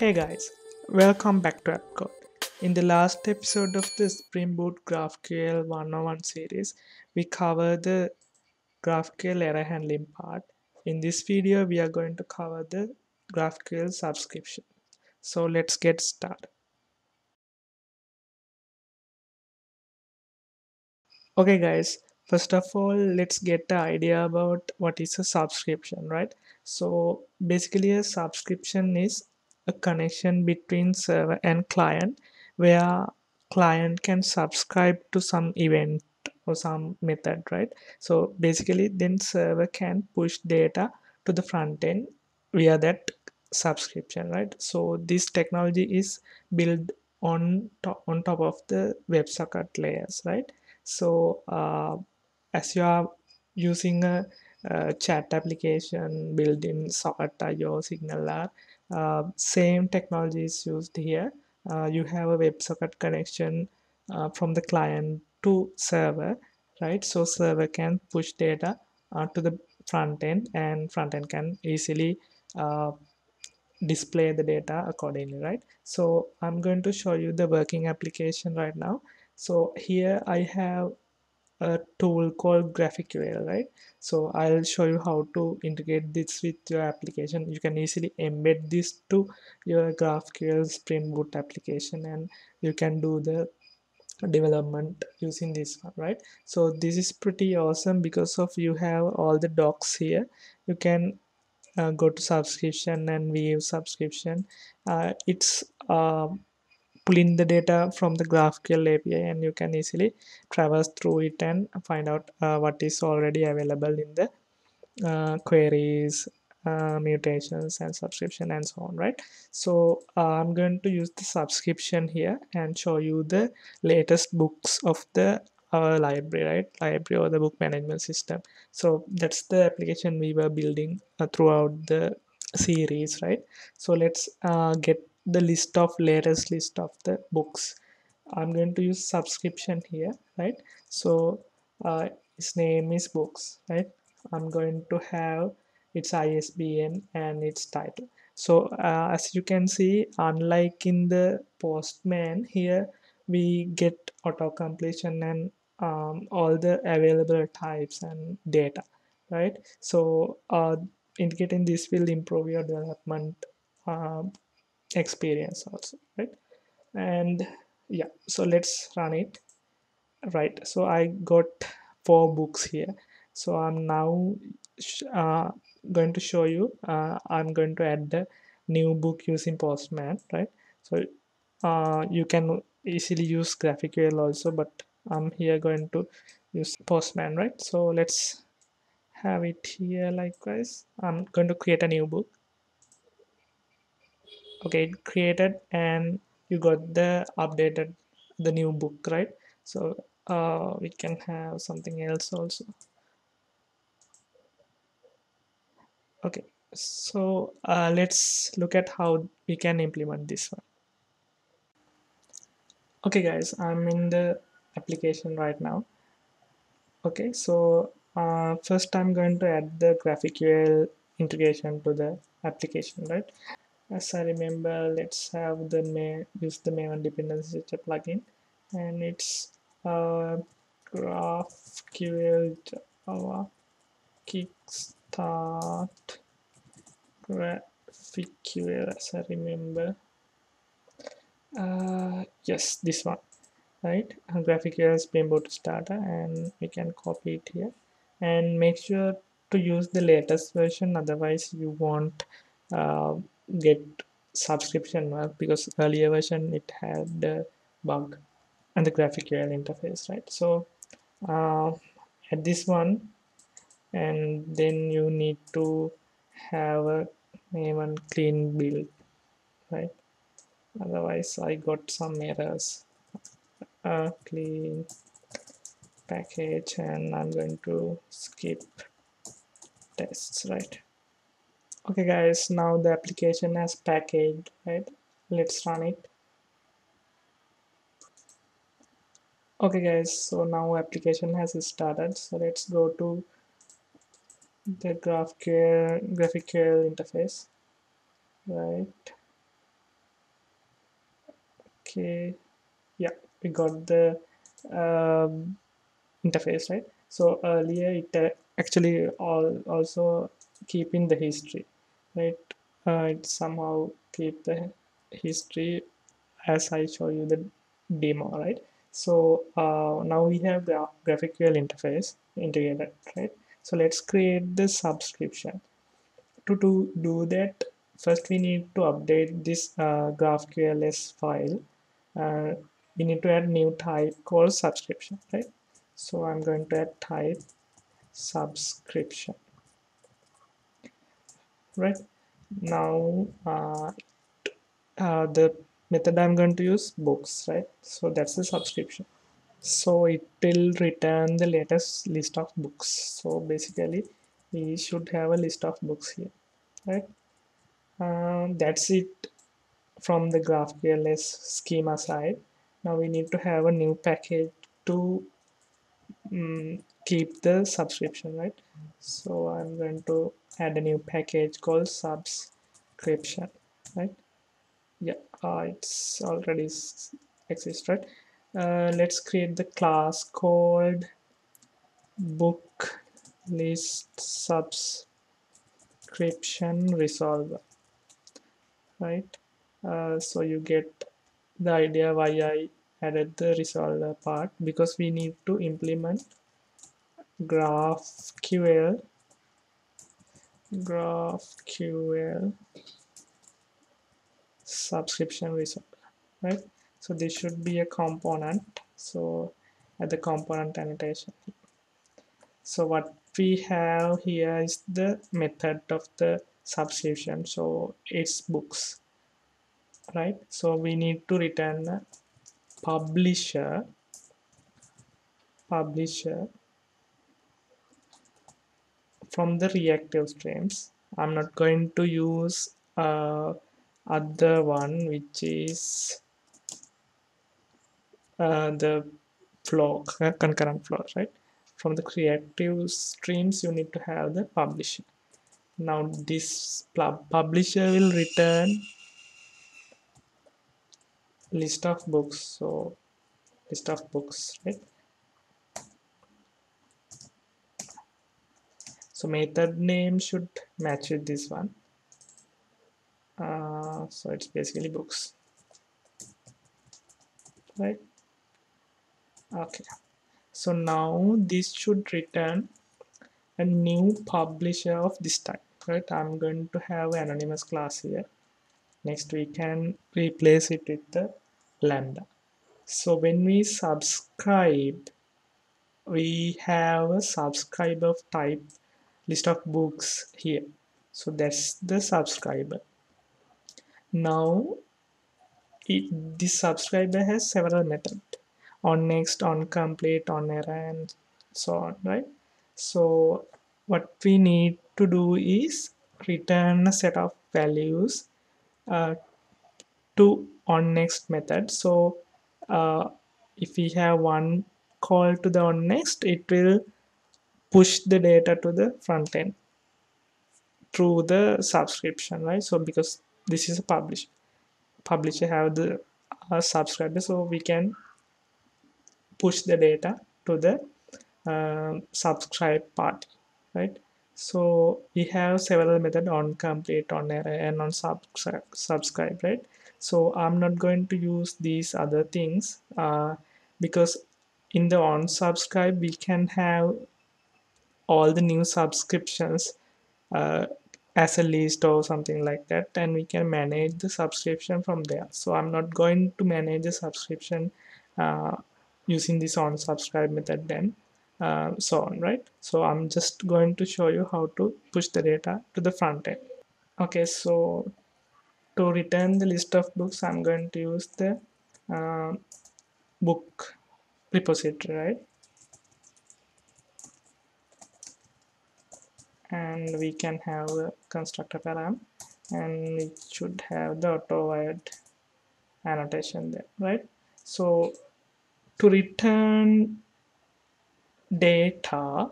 Hey guys, welcome back to AptKode. In the last episode of the Spring Boot GraphQL 101 series, we cover the GraphQL error handling part. In this video, we are going to cover the GraphQL subscription. So let's get started. Okay guys, first of all, let's get the idea about what is a subscription, right? So basically a subscription is a connection between server and client where client can subscribe to some event or some method right? So basically then server can push data to the front end via that subscription right? So this technology is built on top on top of the WebSocket layers right? So uh, as you are using a, a chat application built in socket Socket.io SignalR uh, same technology is used here. Uh, you have a WebSocket connection uh, from the client to server right? So server can push data uh, to the front end and front end can easily uh, display the data accordingly right? So i'm going to show you the working application right now. So here i have a tool called GraphiQL, right? So I'll show you how to integrate this with your application. You can easily embed this to your GraphQL Spring Boot application and you can do the development using this one, right? So this is pretty awesome because of you have all the docs here. You can uh, go to subscription and view subscription. Uh, it's uh, pulling the data from the GraphQL API and you can easily traverse through it and find out uh, what is already available in the uh, queries, uh, mutations and subscription and so on, right? So uh, I'm going to use the subscription here and show you the latest books of the our library, right? Library or the book management system. So that's the application we were building uh, throughout the series, right? So let's uh, get the list of latest list of the books. I'm going to use subscription here right? So uh, its name is books right? I'm going to have its isbn and its title. So uh, as you can see unlike in the postman here we get auto completion and um, all the available types and data right? So uh, indicating this will improve your development um, experience also right? And yeah so let's run it right? So i got four books here. So i'm now uh, going to show you uh, i'm going to add the new book using postman right? So uh, you can easily use GraphiQL also but i'm here going to use postman right? So let's have it here likewise. I'm going to create a new book okay it created and you got the updated the new book right? So uh, we can have something else also. Okay so uh, let's look at how we can implement this one. Okay guys I'm in the application right now. Okay so uh, first I'm going to add the GraphiQL integration to the application right as I remember let's have the may use the maven dependency plugin. And it's uh, GraphQL Java kickstart GraphQL as I remember. Uh, yes this one right? GraphiQL Spring Boot starter and we can copy it here. And make sure to use the latest version otherwise you won't uh, get subscription work because earlier version it had the bug and the GraphiQL interface right? So uh, at this one and then you need to have a maven clean build right? Otherwise I got some errors. Uh, clean package and I'm going to skip tests right okay guys now the application has packaged right? Let's run it. Okay guys so now application has started. So let's go to the GraphiQL GraphiQL interface right? Okay yeah we got the um, interface right? So earlier it uh, actually all also keeping the history right? Uh, it somehow keep the history as I show you the demo right? So uh, now we have the GraphiQL interface integrated right? So let's create the subscription. To, to do that first we need to update this uh, GraphQLS file. Uh, we need to add new type called subscription right? So I'm going to add type subscription right. Now uh, uh, the method I'm going to use books right? So that's the subscription. So it will return the latest list of books. So basically we should have a list of books here right? Uh, that's it from the GraphQL schema side. Now we need to have a new package to um, keep the subscription right? So I'm going to add a new package called subscription right? Yeah uh, it's already exists right uh, let's create the class called book list subscription resolver right? Uh, so you get the idea why I added the resolver part because we need to implement GraphQL GraphQL subscription resolver right? So this should be a component. So at the component annotation. So what we have here is the method of the subscription. So it's books right? So we need to return publisher publisher from the reactive streams. I'm not going to use uh, other one which is uh, the flow concurrent flow right? From the reactive streams you need to have the publisher now this publisher will return list of books so list of books right so method name should match with this one. Uh, so it's basically books. Right? Okay. So now this should return a new publisher of this type. Right? I'm going to have anonymous class here. Next we can replace it with the lambda. So when we subscribe we have a subscriber of type list of books here. So that's the subscriber. Now it, this subscriber has several methods. On next on complete on error and so on right? So what we need to do is return a set of values uh, to on next method. So uh, if we have one call to the on next it will push the data to the front end through the subscription right? So because this is a publish publisher have the uh, subscriber so we can push the data to the um, subscribe part right? So we have several method on complete on error and on subscribe subscribe right? So i'm not going to use these other things uh, because in the on subscribe we can have all the new subscriptions uh, as a list or something like that and we can manage the subscription from there. So i'm not going to manage the subscription uh, using this on subscribe method then uh, so on right? So i'm just going to show you how to push the data to the front end. Okay so to return the list of books i'm going to use the uh, book repository right and we can have a constructor param and it should have the autowired annotation there right? So to return data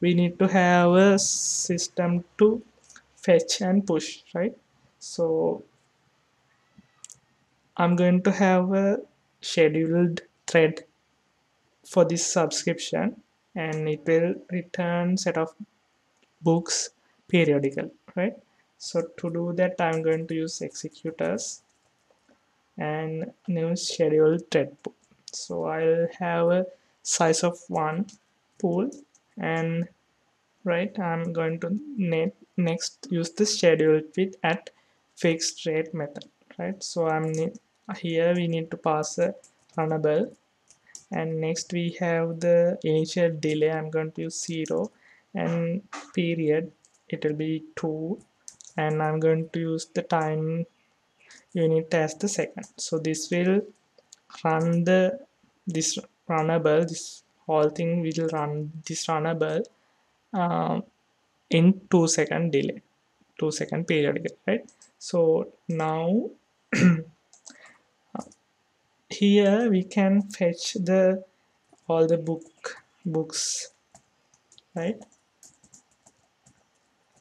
we need to have a system to fetch and push right? So I'm going to have a scheduled thread for this subscription and it will return set of books periodical right? So to do that I'm going to use executors and new schedule thread pool so I'll have a size of one pool and right I'm going to next use the schedule with at fixed rate method right? So I'm here we need to pass a runnable and next we have the initial delay. I'm going to use 0 and period it will be 2 and I'm going to use the time unit as the second. So this will run the this runnable this whole thing will run this runnable um, in 2 second delay 2 second period right? So now here we can fetch the all the book books right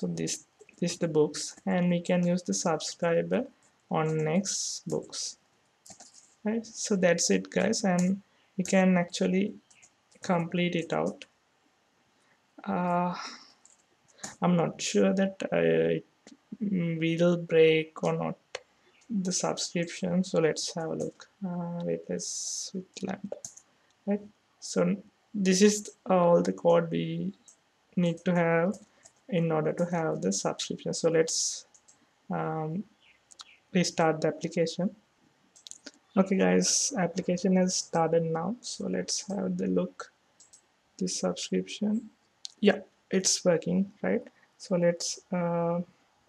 so this this the books and we can use the subscriber on next books. Right? So that's it guys and we can actually complete it out. Uh, I'm not sure that uh, it will break or not the subscription so let's have a look. Uh, replace with lambda right? So this is all the code we need to have in order to have the subscription. So let's um, restart the application. Okay guys application has started now. So let's have the look. This subscription. Yeah it's working right? So let's uh,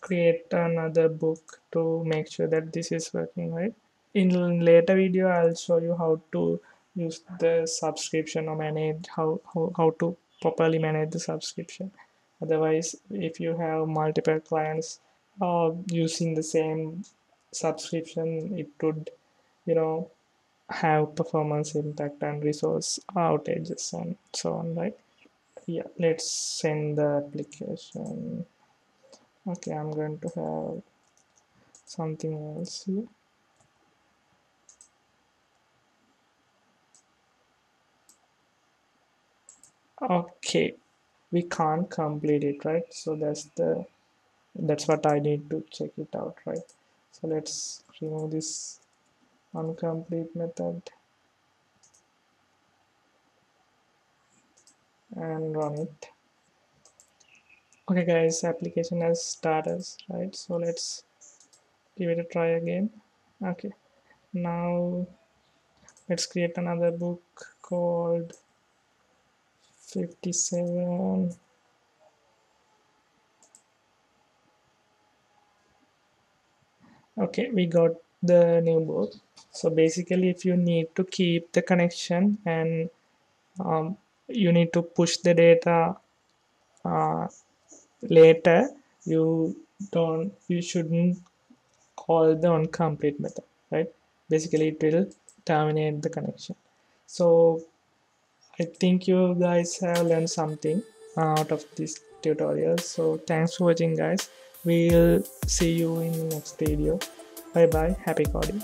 create another book to make sure that this is working right? In later video I'll show you how to use the subscription or manage how, how, how to properly manage the subscription otherwise if you have multiple clients uh, using the same subscription it would you know have performance impact and resource outages and so on right? Yeah let's send the application. Okay I'm going to have something else here. Okay we can't complete it right? So that's the that's what I need to check it out right? So let's remove this onComplete method and run it. Okay guys application has status right? So let's give it a try again. Okay now let's create another book called 57 okay we got the new book. So basically if you need to keep the connection and um, you need to push the data uh, later you don't you shouldn't call the onComplete method right? Basically it will terminate the connection. So I think you guys have learned something out of this tutorial. So thanks for watching guys. We'll see you in the next video. Bye bye happy coding